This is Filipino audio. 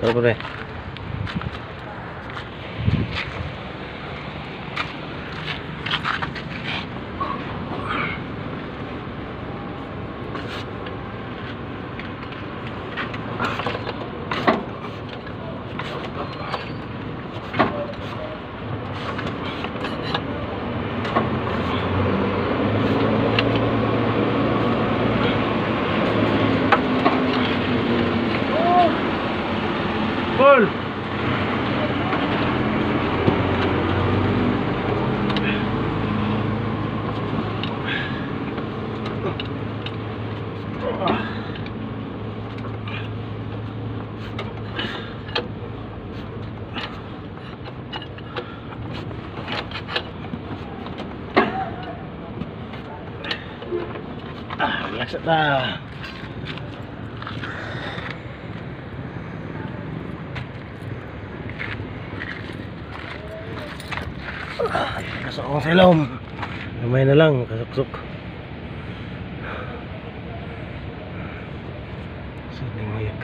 对不对。Paul! Ah, relax na. Kasok ang silong. Gamay na lang, kasuksok. Sa so, dingayag.